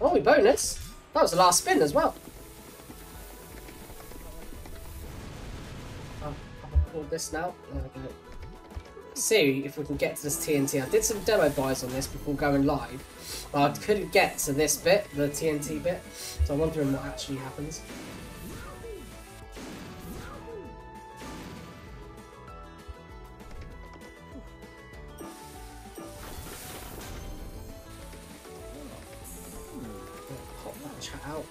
oh, we bonus. That was the last spin as well. Oh, I'll this now. See if we can get to this TNT. I did some demo buys on this before going live. But I couldn't get to this bit, the TNT bit. So I'm wondering what actually happens. Out.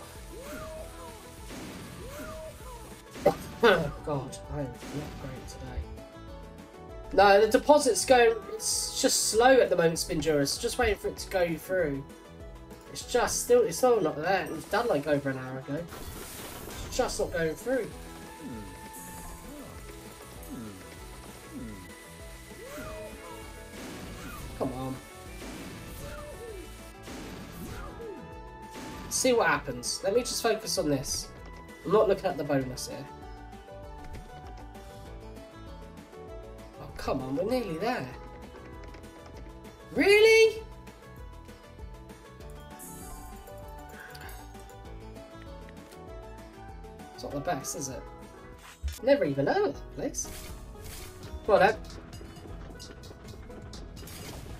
God, I am not great today. No, the deposit's going. It's just slow at the moment, Spinjurus. Just waiting for it to go through. It's just still. It's still not there. It was done like over an hour ago. It's just not going through. Come See what happens. Let me just focus on this. I'm not looking at the bonus here. Oh, come on, we're nearly there. Really? It's not the best, is it? Never even of that place. Come then.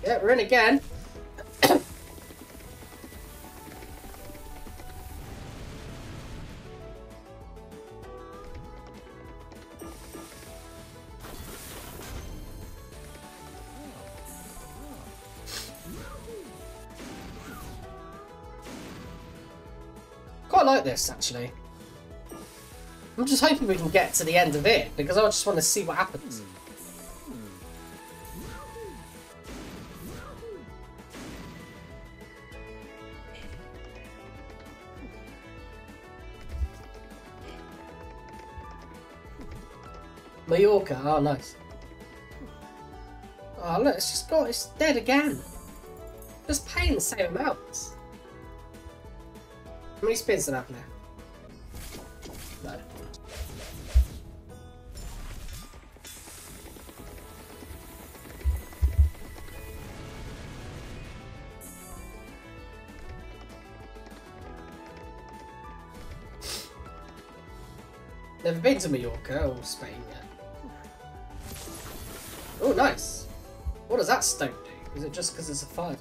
Yeah, we're in again. Quite like this, actually. I'm just hoping we can get to the end of it, because I just want to see what happens. Mallorca, oh nice. Oh look, it's just got, it's dead again. Just paying the same amounts. Many spins did I. Never been to Mallorca or Spain yet. Oh, nice. What does that stone do? Is it just because it's a five?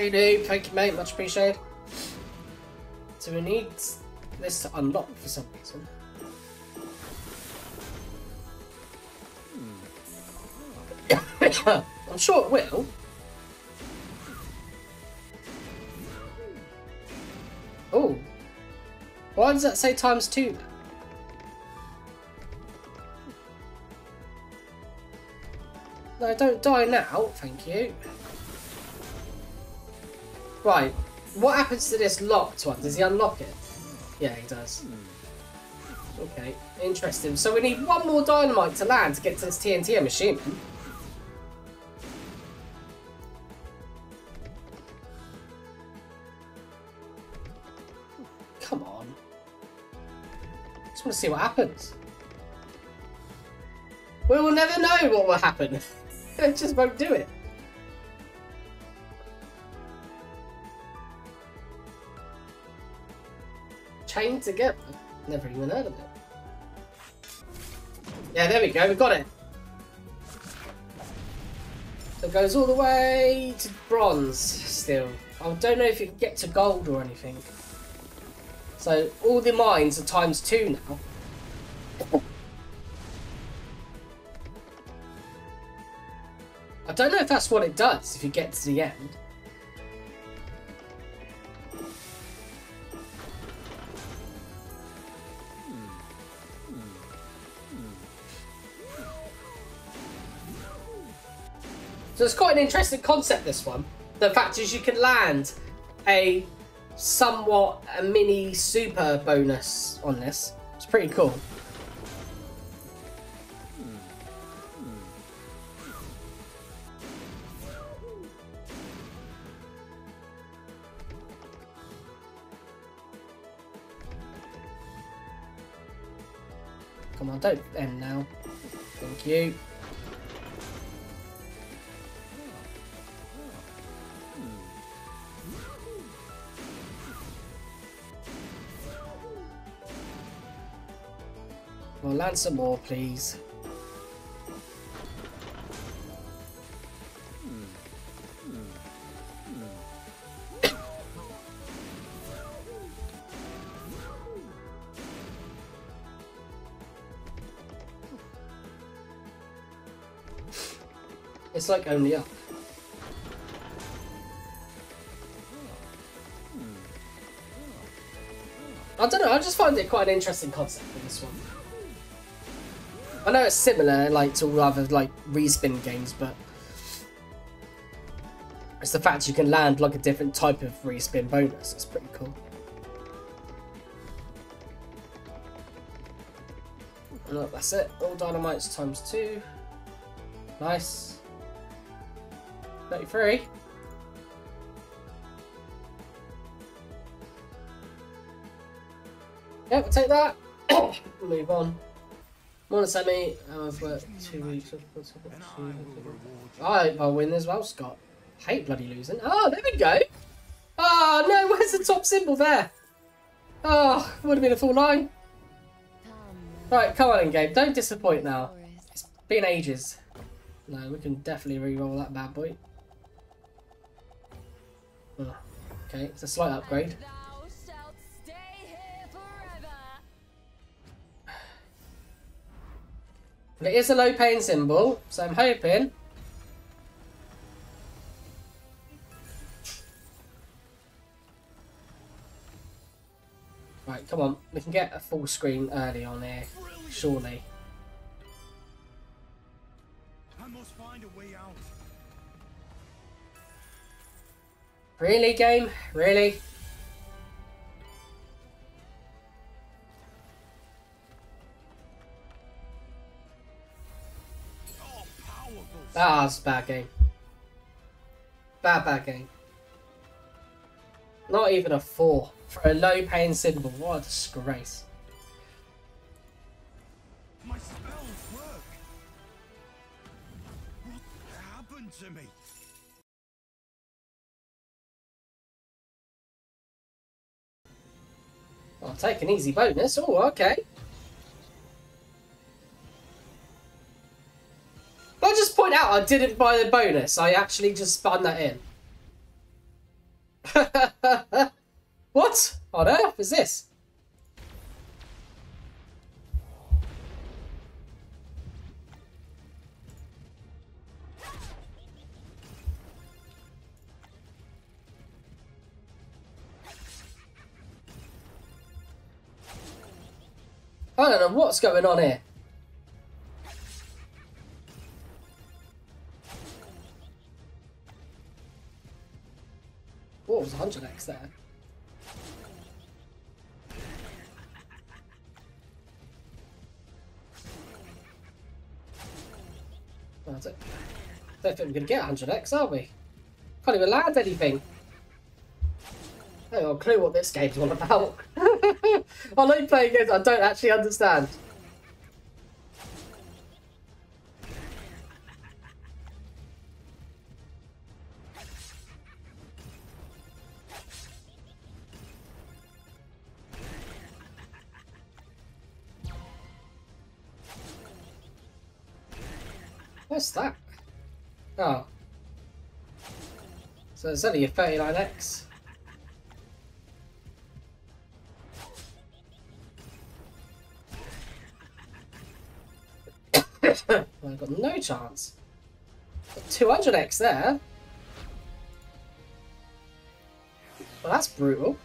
Hey dude, thank you mate, much appreciated. So we need this to unlock for some reason. I'm sure it will. Oh. Why does that say times two? No, don't die now, thank you. Right, what happens to this locked one? Does he unlock it? Yeah, he does. Okay, interesting. So we need one more dynamite to land to get to this TNT, assuming. Come on. Just want to see what happens. We will never know what will happen. it just won't do it. Chained together? Never even heard of it. Yeah, there we go, we got it. So it goes all the way to bronze still. I don't know if you can get to gold or anything. So all the mines are times two now. I don't know if that's what it does if you get to the end. So it's quite an interesting concept, this one. The fact is you can land a somewhat a mini super bonus on this. It's pretty cool. come on, don't end now. Thank you. Land some more, please. It's like only up. I don't know, I just find it quite an interesting concept for this one. I know it's similar, like, to all other, like, respin games, but... It's the fact you can land, like, a different type of respin bonus. It's pretty cool. Look, that's it. All dynamites times two. Nice. 33. Yeah, we'll take that. Move on. Monosemi, oh, I've worked two weeks. I, I'll win as well, Scott. Hate bloody losing. Oh, there we go. Oh, no, where's the top symbol there? Oh, would have been a full line. Right, come on in, game. Don't disappoint now. It's been ages. No, we can definitely re-roll that bad boy. Oh, okay, it's a slight upgrade. But it is a low pain symbol, so I'm hoping Right, come on. We can get a full screen early on here, surely. Really, game? Really? Ah, a bad game. Bad, bad game. Not even a 4 for a low pain symbol. What a disgrace. My spells work. What happened to me? I'll take an easy bonus. Oh, okay. I'll just point out I didn't buy the bonus. I actually just spun that in. what on earth is this? I don't know what's going on here. What was 100x there? That's it. Don't think we're going to get a 100x, are we? Can't even land anything. A clue what this game's all about. I like playing games I don't actually understand. So it's only a 39x. I've got no chance. 200x there. Well, that's brutal.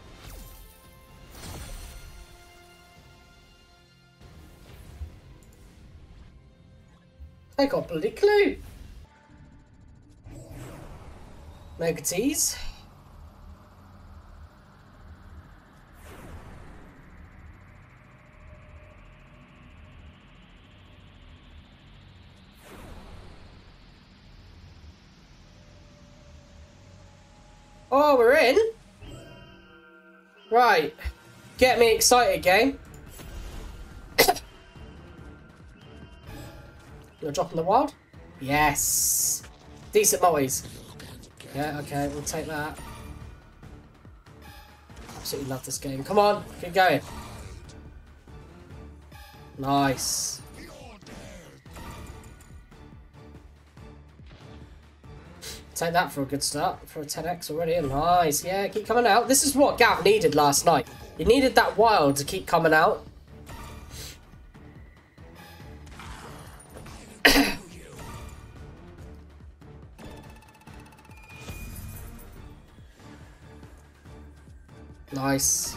I got bloody clue. Megatees. Oh, we're in? Right. Get me excited, game. You're dropping the wild? Yes. Decent multis. Yeah, okay, we'll take that. Absolutely love this game. Come on, keep going. Nice. Take that for a good start for a 10x already. Nice. Yeah, keep coming out. This is what Gav needed last night. He needed that wild to keep coming out. Nice.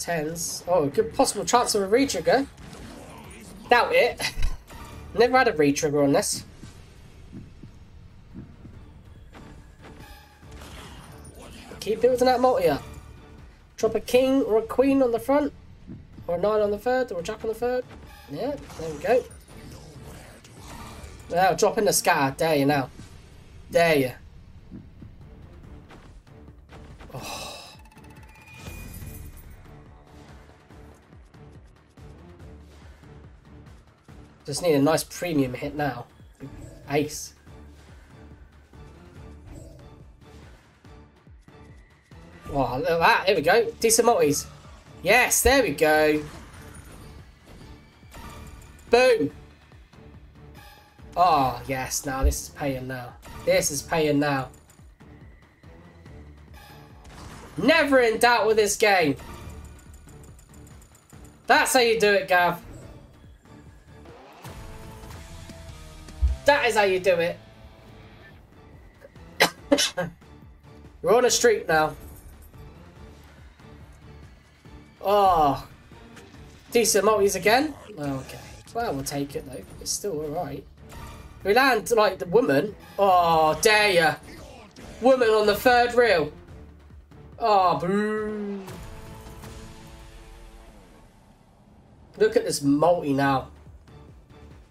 tens. Oh, good possible chance of a retrigger. Doubt it. Never had a retrigger on this. Keep building that multi up. Drop a king or a queen on the front. Or a nine on the third, or a jack on the third. Yeah, there we go. Now, drop in the scatter. There you now. There you. Oh. Just need a nice premium hit now. Ace. Oh, look at that. Here we go. Decent multis. Yes, there we go. Boom. Oh, yes. Now this is paying now. This is paying now. Never in doubt with this game. That's how you do it, Gav. That is how you do it. We're on a streak now. Oh. Decent multis again. Okay. Well, we'll take it though. It's still alright. We land like the woman. Oh, dare ya. Woman on the third reel. Oh, boo. Look at this multi now.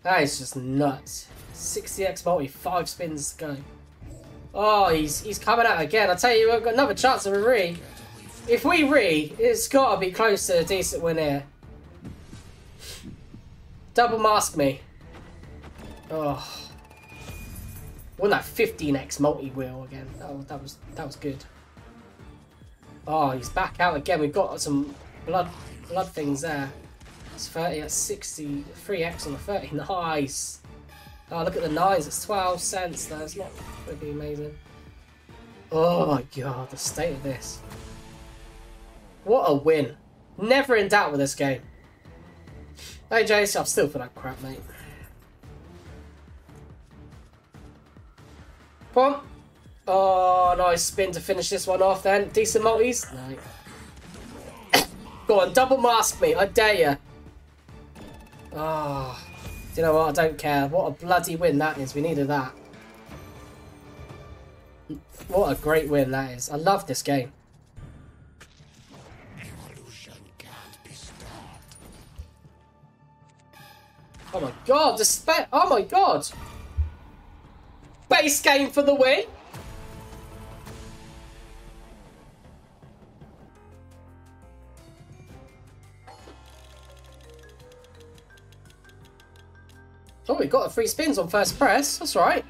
That is just nuts. 60x multi, five spins to go. Oh, he's he's coming out again. I tell you, we've got another chance of a re. If we re, it's got to be close to a decent win here. Double mask me. Oh. Won that 15x multi wheel again. Oh, that was that was good. Oh, he's back out again. We've got some blood blood things there. It's 30 at 60, 3x on the 30. Nice. Oh, look at the nines. It's 12 cents. That's not pretty amazing. Oh my god, the state of this. What a win. Never in doubt with this game. Hey, Jace, I'm still for that crap, mate. On. Oh, nice spin to finish this one off then. Decent multis. No. Go on, double mask me. I dare you. Ah. Oh you know what? I don't care. What a bloody win that is. We needed that. What a great win that is. I love this game. God, spec. Oh my god. Base game for the win. Oh, we got a free spins on first press. That's right.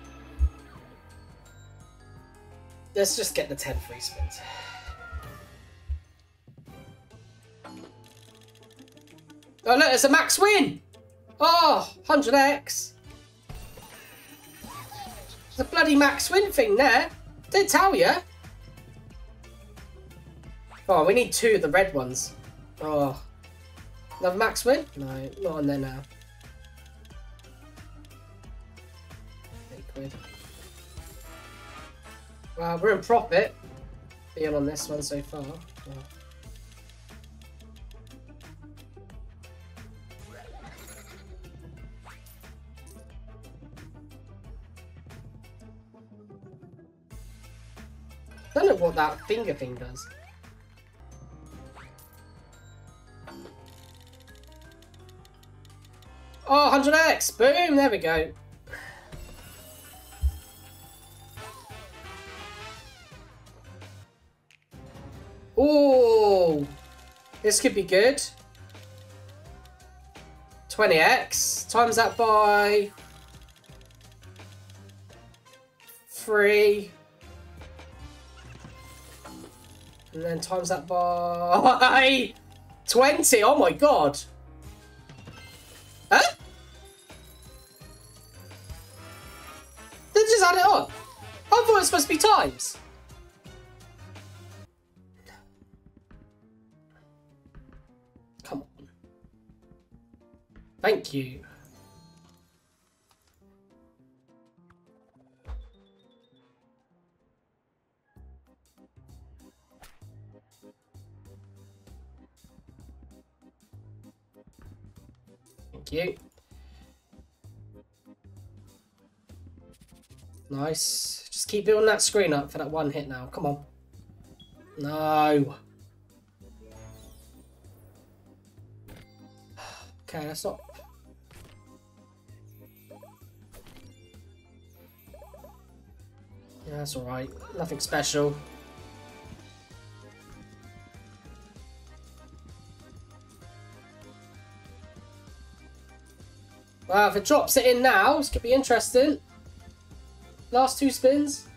Let's just get the 10 free spins. Oh, look, it's a max win. Oh, 100x. The bloody max win thing there. Didn't tell you. Oh, we need two of the red ones. Oh. Another max win? No, not on there now. Well, we're in profit being on this one so far. Well. Don't know what that finger thing does. Oh, 100x! Boom! There we go. Oh, This could be good. 20x. Times that by... 3... And then times that by... 20! Oh my god! Huh? They just add it on. I thought it was supposed to be times. Come on. Thank you. You. Nice. Just keep building that screen up for that one hit now. Come on. No. Okay, that's not... Yeah, that's alright. Nothing special. Well, if it drops it in now, this could be interesting. Last two spins.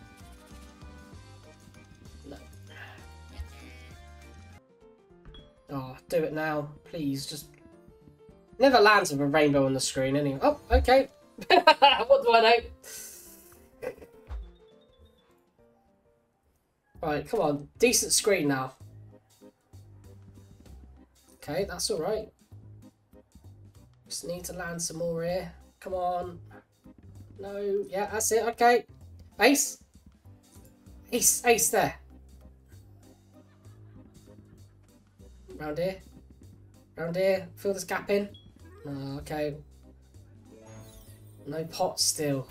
No. Oh, do it now. Please, just... Never lands with a rainbow on the screen anyway. Oh, okay. what do I know? Right, come on. Decent screen now. Okay, that's alright. Just need to land some more here. Come on. No. Yeah, that's it. Okay. Ace. Ace. Ace there. Round here. Round here. Fill this gap in. Oh, okay. No pot still.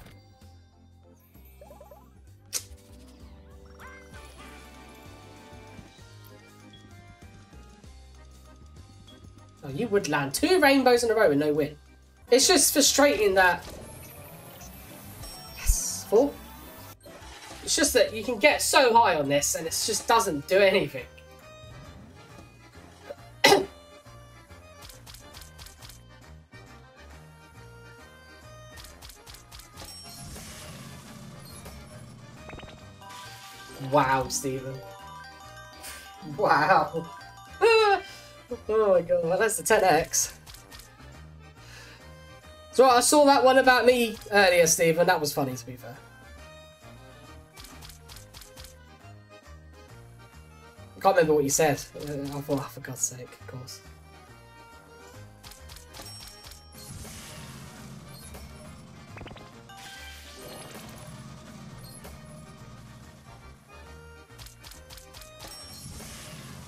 Oh, you would land two rainbows in a row and no win. It's just frustrating that... Yes, full. It's just that you can get so high on this and it just doesn't do anything. wow, Stephen. Wow. Oh my god, that's the 10x. So I saw that one about me earlier, Stephen. That was funny, to be fair. I can't remember what you said. Uh, I thought, oh, for God's sake, of course.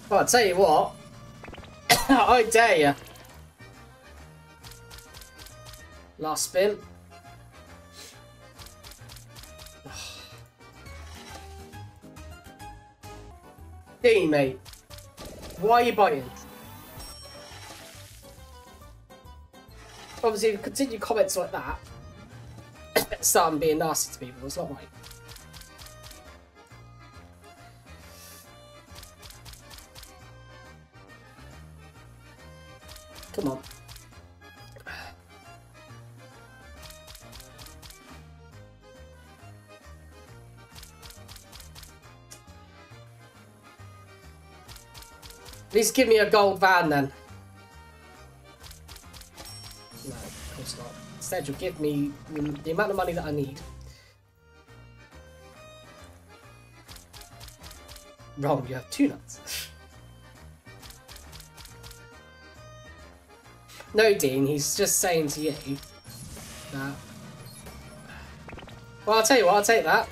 Well, I'll tell you what. I dare you. Last spin. Dean, mate. Why are you biting? Obviously, if you continue comments like that, start being nasty to people, it's not right. Please give me a gold van then. No, of course not. Instead, you'll give me the amount of money that I need. Wrong, you have two nuts. No, Dean, he's just saying to you that... Well, I'll tell you what, I'll take that.